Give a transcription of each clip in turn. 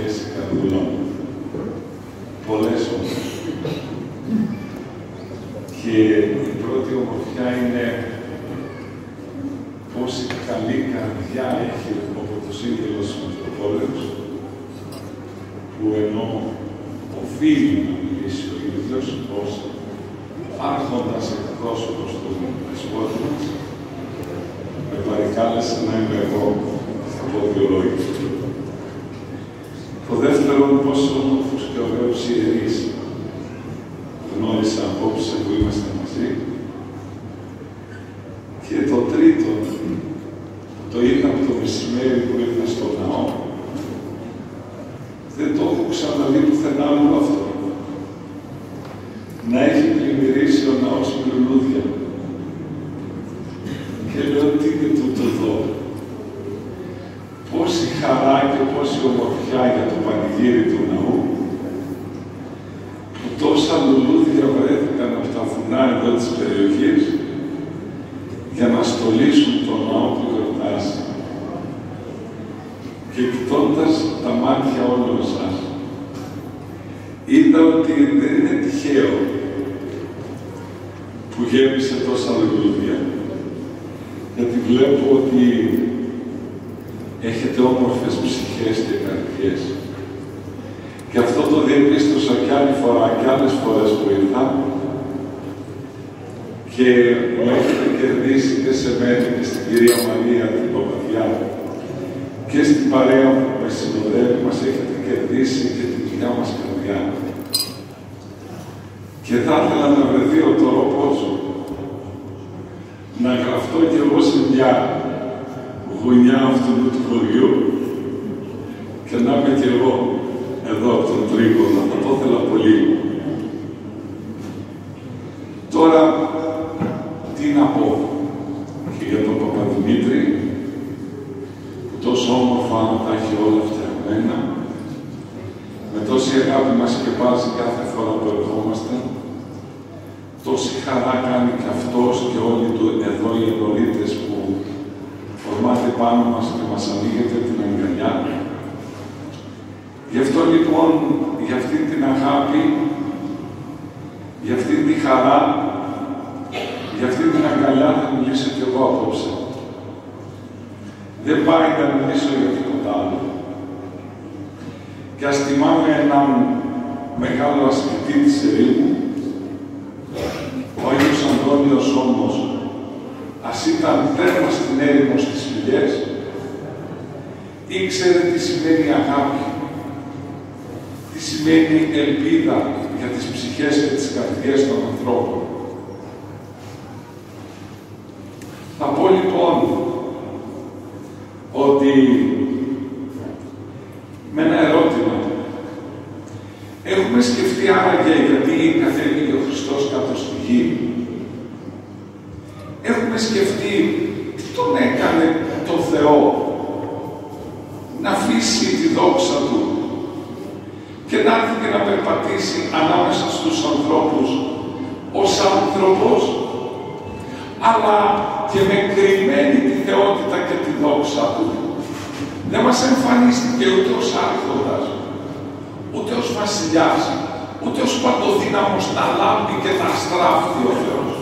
ομορφιές η καρδούλα μου. Πολλές ομορφιές. Και η πρώτη ομορφιά είναι πόση καλή καρδιά έχει ο πρωτοσύγγελος Μητροπόλεως, που ενώ οφείλει να μιλήσει ο ίδιος ως άρχοντας εκπρόσωπος του δεσπότη μας, με παρικάλεσε να είμαι εγώ στα πω δύο λόγια. Το δεύτερο, πόσο όμορφους και ωραίους ιερείς γνώρισα απόψε που είμαστε μαζί. Και το τρίτο, το είδα από το μεσημέρι που ήρθα στο ναό. Δεν το έχω ξαναδεί πουθενά άλλο αυτό. Να έχει πλημμυρίσει ο ναός με λουλούδια. Και λέω τι είναι τούτο εδώ. Πόση χαρά και πόση ομορφιά για το πανηγύρι του ναού που τόσα λουλούδια βρέθηκαν από τα βουνά εδώ της περιοχής για να στολίσουν τον ναό που γιορτάζει. Και κοιτώντας τα μάτια όλων εσάς, είδα ότι δεν είναι τυχαίο που γέμισε τόσα λουλούδια. Γιατί βλέπω ότι έχετε όμορφες ψυχές και καρδιές. Και αυτό το διεπίστωσα κι άλλη φορά και άλλες φορές που ήρθα και μου έχετε κερδίσει και σε μένα και στην κυρία Μαρία την Παπαδιά και στην παρέα που με συνοδεύει μας έχετε κερδίσει και την δουλειά μας καρδιά. Και θα ήθελα να βρεθεί ο τρόπος να γραφτώ κι εγώ σε μια γωνιά αυτού του χωριού και να είμαι κι εγώ εδώ από τον τρίγωνο. Θα το ήθελα πολύ. Τώρα, τι να πω και για τον Παπαδημήτρη, που τόσο όμορφα τα έχει όλα φτιαγμένα, με τόση αγάπη μας σκεπάζει κάθε φορά που ερχόμαστε, τόση χαρά κάνει και αυτός και όλοι του εδώ οι ενωρίτες που φορμάτε πάνω μας και μας ανοίγετε την αγκαλιά. Γι' αυτό λοιπόν, για αυτή την αγάπη, για αυτή τη χαρά, για αυτή την αγκαλιά θα μιλήσω κι εγώ απόψε. Δεν πάει να μιλήσω για τίποτα άλλο. Και ας θυμάμαι έναν μεγάλο ασκητή της ερήμου, ο Άγιος Αντώνιος όμως, ας ήταν τέρμα στην έρημο στις φυλιές, ήξερε τι σημαίνει αγάπη, τι σημαίνει ελπίδα για τις ψυχές και τις καρδιές των ανθρώπων. Θα πω λοιπόν ότι με ένα ερώτημα έχουμε σκεφτεί άραγε γιατί καθένει ο Χριστός κάτω στη γη; Έχουμε σκεφτεί τι τον έκανε το Θεό να αφήσει τη δόξα Του και να έρθει και να περπατήσει ανάμεσα στους ανθρώπους ως άνθρωπος, αλλά και με κρυμμένη τη θεότητα και τη δόξα Του. Δεν μας εμφανίστηκε ούτε ως άρχοντας, ούτε ως βασιλιάς, ούτε ως παντοδύναμος τα λάμπει και τα αστράφτη ο Θεός.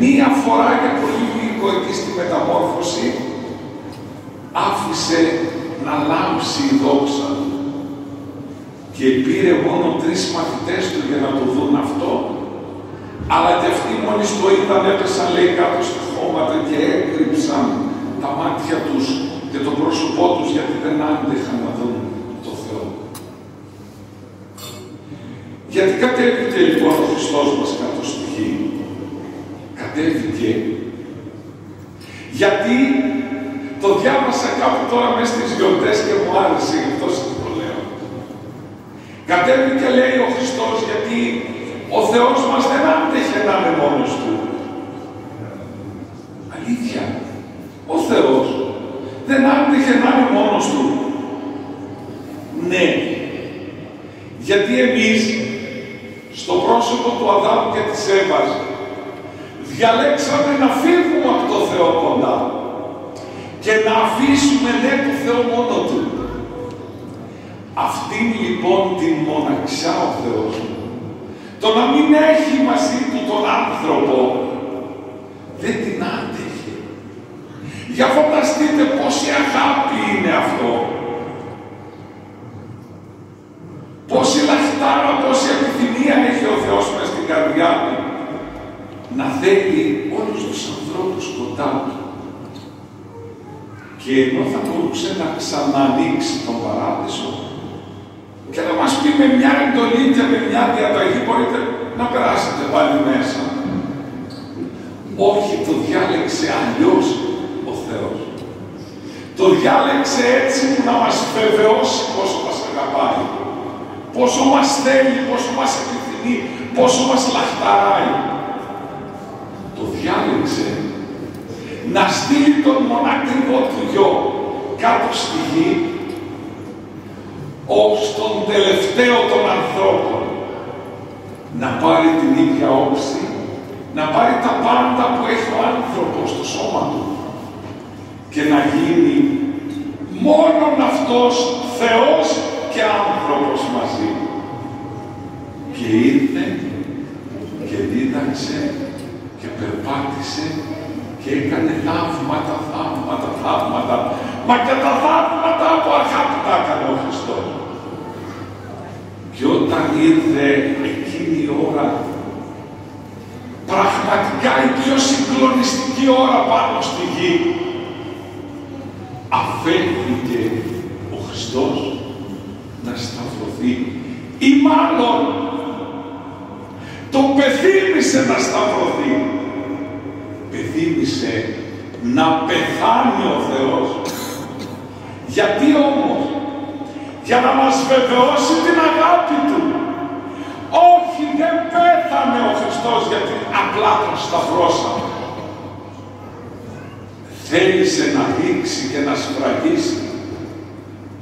Μία φορά για πολύ λίγο εκεί στη μεταμόρφωση άφησε να λάμψει η δόξα του και πήρε μόνο τρεις μαθητές του για να το δουν αυτό αλλά και αυτοί μόλις το είδαν έπεσαν λέει κάτω στα χώματα και έκρυψαν τα μάτια τους και το πρόσωπό τους γιατί δεν άντεχαν να δουν το Θεό. Γιατί κατέβηκε λοιπόν ο Χριστός μας κάτω στη γη. Κατέβηκε γιατί το διάβασα κάπου τώρα μέσα στις γιορτές και μου άρεσε γι' αυτό σας το λέω. Κατέβηκε λέει ο Χριστός γιατί ο Θεός μας δεν άντεχε να είναι μόνος Του. Αλήθεια. Ο Θεός δεν άντεχε να είναι μόνος Του. Γιατί εμείς, στο πρόσωπο του Αδάμου και της Εύας, διαλέξαμε να φύγουμε από το Θεό κοντά και να αφήσουμε ναι το Θεό μόνο Του. Αυτήν λοιπόν την μοναξιά ο Θεός, το να μην έχει μαζί Του τον άνθρωπο, δεν την άντεχε. Για φανταστείτε πόση αγάπη είναι αυτό. Πόση λαχτάρα, πόση επιθυμία έχει ο Θεός μες στην καρδιά του να θέλει όλους τους ανθρώπους κοντά του. Και ενώ θα μπορούσε να ξανανοίξει τον παράδεισο και να μας πει με μια εντολή και με μια διαταγή μπορείτε να περάσετε πάλι μέσα. Όχι, το διάλεξε αλλιώς ο Θεός. Το διάλεξε έτσι που να μας βεβαιώσει πόσο μας αγαπάει. Πόσο μας θέλει, πόσο μας επιθυμεί, πόσο μας λαχταράει. Το διάλεξε να στείλει τον μονάκριβο του γιο κάτω στη γη ως τον τελευταίο των ανθρώπων να πάρει την ίδια όψη, να πάρει τα πάντα που έχει ο άνθρωπος στο σώμα του και να γίνει μόνον αυτός Θεός και άνθρωπος μαζί. Και ήρθε και δίδαξε και περπάτησε και έκανε θαύματα, θαύματα, θαύματα. Μα και τα θαύματα από αγάπη τα έκανε ο Χριστός. Και όταν ήρθε εκείνη η ώρα, πραγματικά η πιο συγκλονιστική ώρα πάνω στη γη, αφέθηκε ο Χριστός να σταυρωθεί ή μάλλον το πεθύμησε να σταυρωθεί. Πεθύμησε να πεθάνει ο Θεός. Γιατί όμως, για να μας βεβαιώσει την αγάπη Του. Όχι, δεν πέθανε ο Χριστός γιατί απλά τον σταυρώσαμε. Θέλησε να δείξει και να σφραγίσει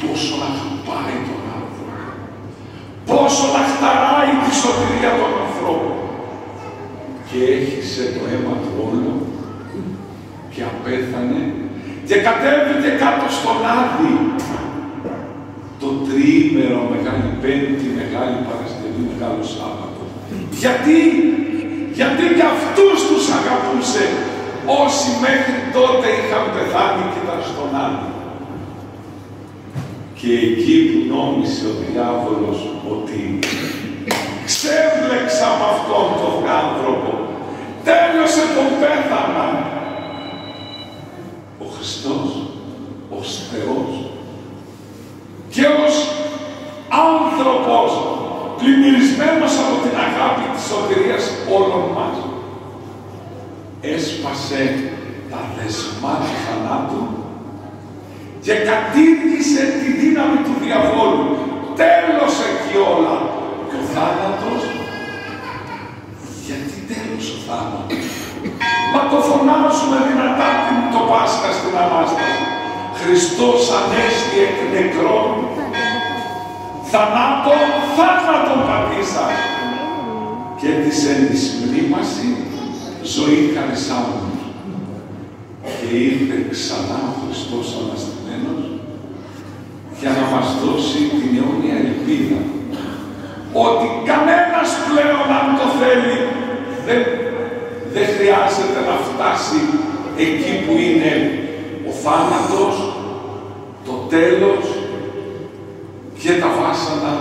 πόσο αγαπάει τον άνθρωπο. Πόσο λαχταράει τη σωτηρία των ανθρώπων. Και έχισε το αίμα του όλο και απέθανε και κατέβηκε κάτω στον Άδη το τριήμερο Μεγάλη Πέμπτη, Μεγάλη Παρασκευή, Μεγάλο Σάββατο. Γιατί, γιατί και αυτούς τους αγαπούσε όσοι μέχρι τότε είχαν πεθάνει και ήταν στον Άδη. Και εκεί που νόμισε ο διάβολος ότι ξέβλεξα με αυτόν τον άνθρωπο, τέλειωσε τον πέθανα. Ο Χριστός, ως Θεός και ως άνθρωπος πλημμυρισμένος από την αγάπη της σωτηρίας όλων μας έσπασε τα δεσμά του θανάτου και κατήργησε τη δύναμη του διαβόλου. Τέλος εκεί όλα. Και ο θάνατος, γιατί τέλος ο θάνατος; Μα το φωνάζουμε δυνατά το Πάσχα στην Ανάσταση. Χριστός ανέστη εκ νεκρών. Θανάτο, θάνατον πατήσα. Και της εν της μνήμαση ζωή χαρισάμενος. Και ήρθε ξανά ο Χριστός Αναστημένος για να μας δώσει την αιώνια ελπίδα ότι κανένας πλέον αν το θέλει δεν, δεν χρειάζεται να φτάσει εκεί που είναι ο θάνατος, το τέλος και τα βάσανα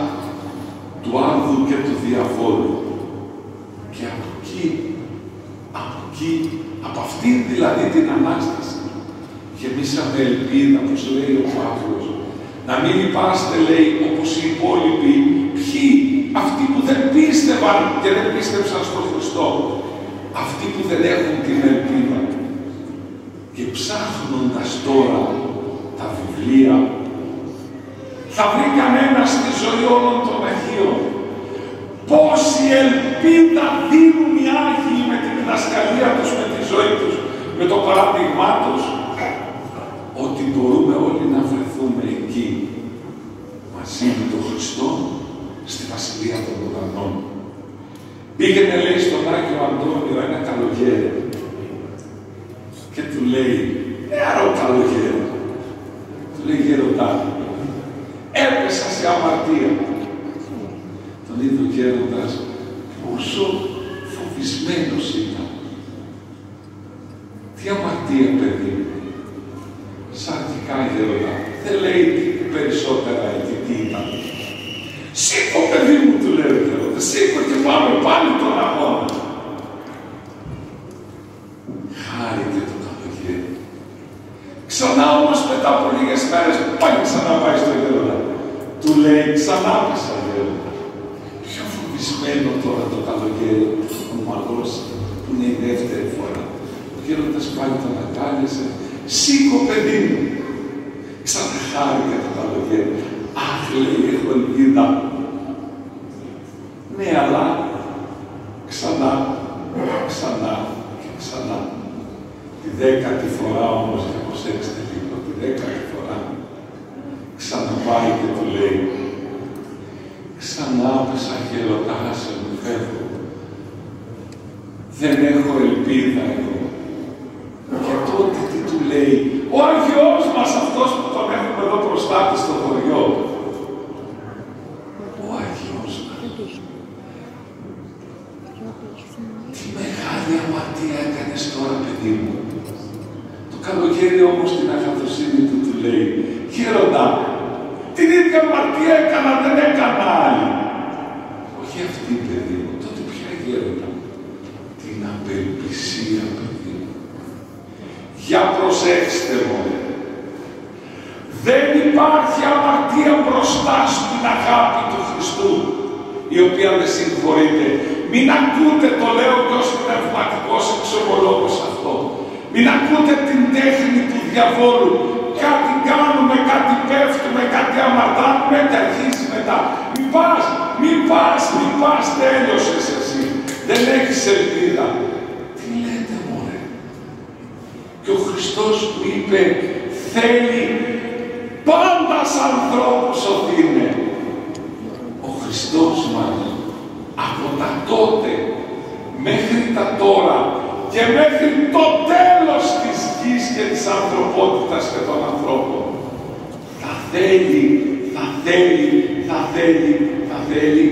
του άνδου και του διαβόλου. Και από εκεί, από εκεί, από αυτήν δηλαδή την Ανάσταση, γεμίσαμε ελπίδα, όπως λέει ο Παύλος, να μην υπάρχετε, λέει, όπως οι υπόλοιποι, ποιοι, αυτοί που δεν πίστευαν και δεν πίστεψαν στον Χριστό, αυτοί που δεν έχουν την ελπίδα και ψάχνοντας τώρα τα βιβλία θα βρει κανένα στη ζωή όλων των Αγίων. Πόση ελπίδα δίνουν οι Άγιοι με τη διδασκαλία τους, με τη ζωή τους, με το παράδειγμά τους. Ότι μπορούμε όλοι να βρεθούμε εκεί μαζί με τον Χριστό στη Βασιλεία των Ουρανών. Πήγαινε λέει στον Άγιο Αντώνιο ένα καλοκαίρι. Και του λέει, νεαρό καλοκαίρι. Του λέει γέροντά, έπεσα σε αμαρτία. Τον είδε ο γέροντας πόσο φοβισμένος ήταν. Τι αμαρτία, παιδί μου. Σαν αρχικά γέροντα. Δεν λέει περισσότερα εκεί τι ήταν. Σήκω, παιδί μου, του λέει ο γέροντας. Σήκω και πάμε πάλι τον αγώνα. Χάρηκε το καλοκαίρι. Ξανά όμως μετά από λίγες μέρες πάλι ξανά πάει στο γέροντα. Του λέει ξανά πέσα γέροντα. Πιο φοβισμένο τώρα το καλοκαίρι ο μαγός που είναι η δεύτερη φορά. Ο γέροντας πάλι τον αγκάλιασε. Σήκω παιδί μου. Ξαναχάρηκε το καλοκαίρι. Αχ, λέει, έχω ελπίδα. Ναι, αλλά ξανά, ξανά και ξανά. Τη δέκατη φορά όμως, για προσέξτε λίγο, τη δέκατη φορά, ξαναπάει και του λέει, ξανά πέσα χειροτάσε μου, φεύγω. Δεν έχω ελπίδα εγώ. Και τότε τι του λέει, ο Άγιος μας αυτός που τον έχουμε εδώ μπροστά του στο χωριό. Ο Άγιος μας. Τι μεγάλη αμαρτία έκανες τώρα, παιδί μου. Το καλοκαίρι όμως την αγαθοσύνη του του λέει, Γέροντα, την ίδια αμαρτία έκανα, δεν έκανα άλλη. Όχι αυτή, παιδί μου, τότε πια γέροντα. Την απελπισία, παιδί μου. Για προσέξτε μου. Δεν υπάρχει αμαρτία μπροστά στην αγάπη του Χριστού, η οποία δεν συγχωρείται. Μην ακούτε, το λέω και ως πνευματικός εξομολόγος αυτό. Μην ακούτε την τέχνη του διαβόλου. Κάτι κάνουμε, κάτι πέφτουμε, κάτι αμαρτάνουμε και αρχίζει μετά. Μην πας, μην πας, μην πας, τέλειωσες εσύ. Δεν έχεις ελπίδα. Τι λέτε μωρέ; Και ο Χριστός που είπε θέλει πάντας ανθρώπους σωθήνε. Ο Χριστός μας από τα τότε μέχρι τα τώρα και μέχρι το τέλος της γης και της ανθρωπότητας και των ανθρώπων θα θέλει, θα θέλει, θα θέλει, θα θέλει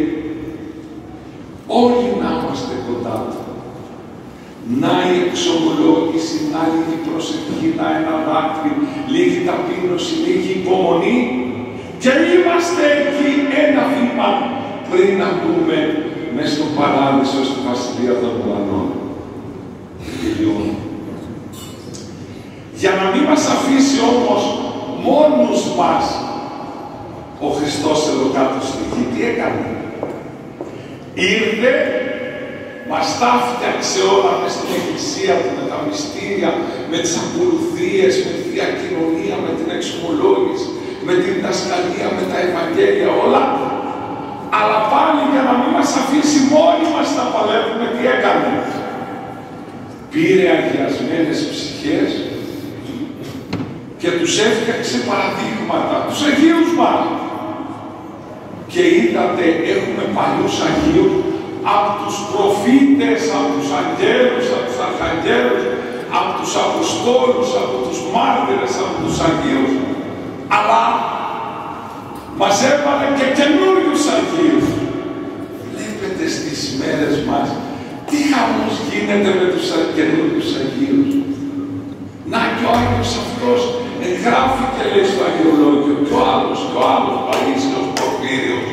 όλοι να είμαστε κοντά του. Να η εξομολόγηση, να λίγη προσευχή, να ένα δάκρυ, λίγη ταπείνωση, λίγη υπομονή και είμαστε εκεί ένα βήμα πριν να μπούμε μέσα στο παράδεισο στη Βασιλεία των Ουρανών. Τελειώνω. Για να μην μας αφήσει όμως μόνους μας ο Χριστός εδώ κάτω στη γη, τι έκανε; Ήρθε, μας τα φτιάξε όλα μες στην Εκκλησία του, με τα μυστήρια, με τις ακολουθίες, με τη διακοινωνία, με την εξομολόγηση, με την διδασκαλία, με τα Ευαγγέλια, όλα. Αλλά πάλι για να μην μας αφήσει μόνοι μας να παλεύουμε, τι έκανε; Πήρε αγιασμένες ψυχές και τους έφτιαξε παραδείγματα, τους Αγίους μας. Και είδατε, έχουμε παλιούς Αγίους, από τους προφήτες, από τους αγγέλους, από τους αρχαγγέλους, από τους Αποστόλους, από τους μάρτυρες, από τους Αγίους, αλλά μας έβαλε και καινούριους Αγίους. Βλέπετε στις μέρες μας τι χαμός γίνεται με τους καινούριους Αγίους. Να και ο Άγιος αυτός εγγράφει και λέει στο Αγιολόγιο και ο άλλος και ο άλλος, Παΐσιος, Πορφύριος.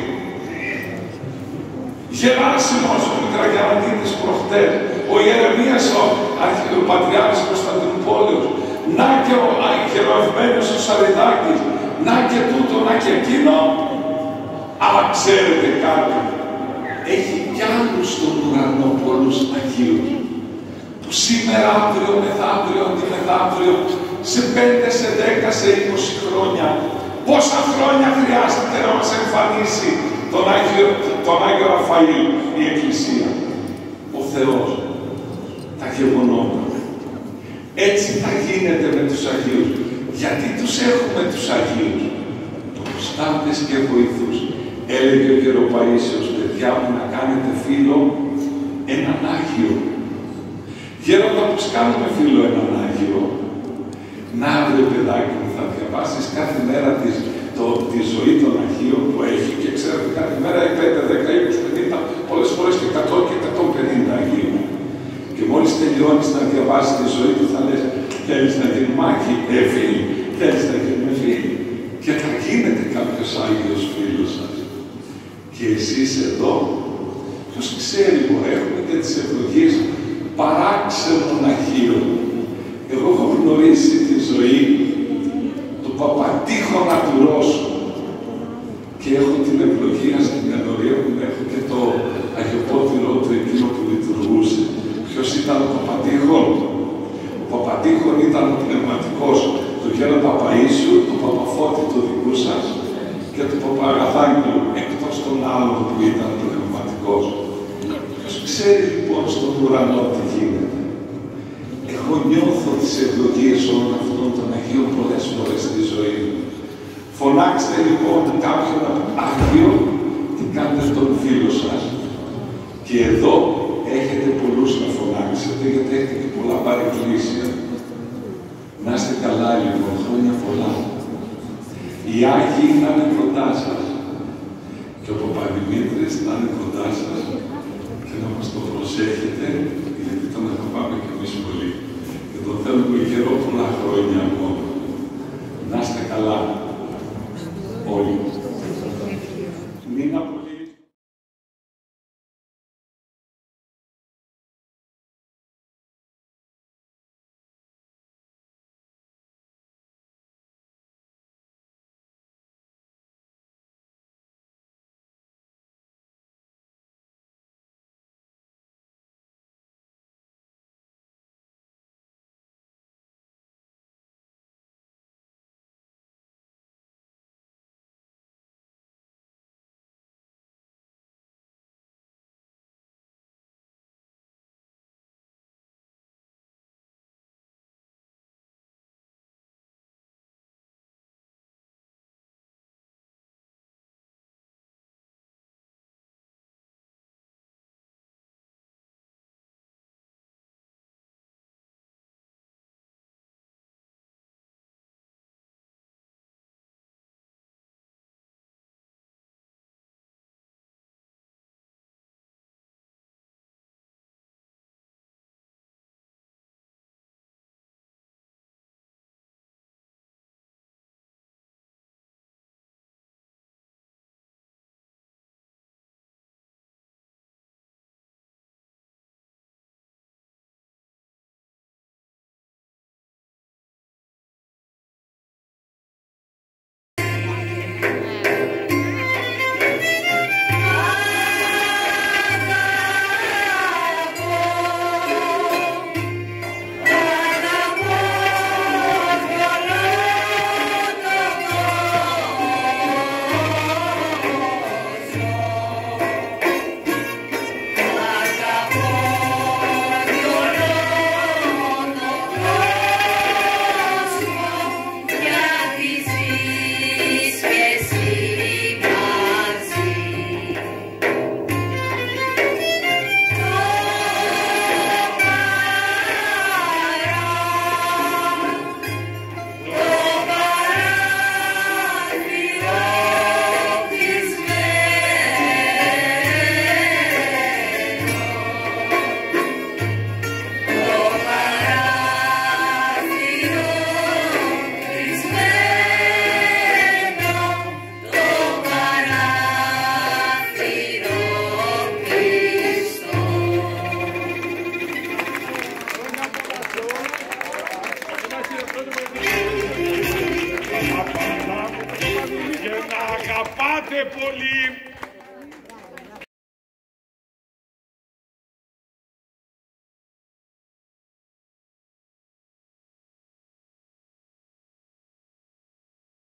Γεράσιμος ο Μικραγιαννίτης προχτές, ο Ιερεμίας ο, ο Πατριάρχης Κωνσταντινούπολεως, να και ο αγιερωευμένος ο Σαριδάκης, να και τούτο, να και εκείνο, αλλά ξέρετε κάτι, έχει κι άλλους στον ουρανό πολλούς Αγίους, που σήμερα, αύριο, μεθαύριο, αντιμεθαύριο, σε πέντε, σε δέκα, σε είκοσι χρόνια, πόσα χρόνια χρειάστηκε να μας εμφανίσει τον Άγιο, τον Άγιο Ραφαήλ η Εκκλησία, ο Θεός, τα γεγονότα. Έτσι θα γίνεται με τους Αγίους. Γιατί τους έχουμε τους Αγίους, προστάτες και βοηθούς. Έλεγε ο Γεροπαΐσιος, παιδιά μου, να κάνετε φίλο έναν Άγιο. Γέροντα, πώς κάνουμε φίλο έναν Άγιο, να βρε παιδάκι μου, θα διαβάσεις κάθε μέρα της, το, τη ζωή των Αγίων που έχει και ξέρετε κάθε μέρα 5, 10, 20, 50, πολλές φορές και 100 και 150 Αγίων. Και μόλις τελειώνεις να διαβάσεις τη ζωή του θα λες θέλεις να γίνει μάχη, ε φίλοι, θέλεις να γίνουμε φίλοι. Και θα γίνεται κάποιος Άγιος φίλος σας. Και εσείς εδώ, ποιος ξέρει που έχουμε και τις ευλογίες παράξενων Αγίων. Εγώ έχω γνωρίσει τη ζωή του Παπατήχωνα του Ρώσου και έχω την ευλογία στην κατορία μου, έχω και το αγιοπότηρο του εκείνο που λειτουργούσε. Ποιος ήταν ο Παπατήχων. Ο Παπατήχων ήταν ο πνευματικός του Γέροντα Παΐσιου, του Παπαφώτη του δικού σας και του Παπαγαθάγγελου, εκτός των άλλων που ήταν πνευματικός. Ποιος ξέρει λοιπόν στον ουρανό τι γίνεται. Εγώ νιώθω τις ευλογίες όλων αυτών των Αγίων πολλές φορές στη ζωή μου. Φωνάξτε λοιπόν κάποιον Άγιο και κάντε τον φίλο σας. Και εδώ έχετε πολλούς να φωνάξετε, γιατί έχετε και πολλά παρεκκλήσια. Να είστε καλά λοιπόν, χρόνια πολλά. Οι Άγιοι να είναι κοντά σας. Και ο Παπαδημήτρης να είναι κοντά σας και να μας το προσέχετε, γιατί τον αγαπάμε κι εμείς πολύ. Και τον θέλουμε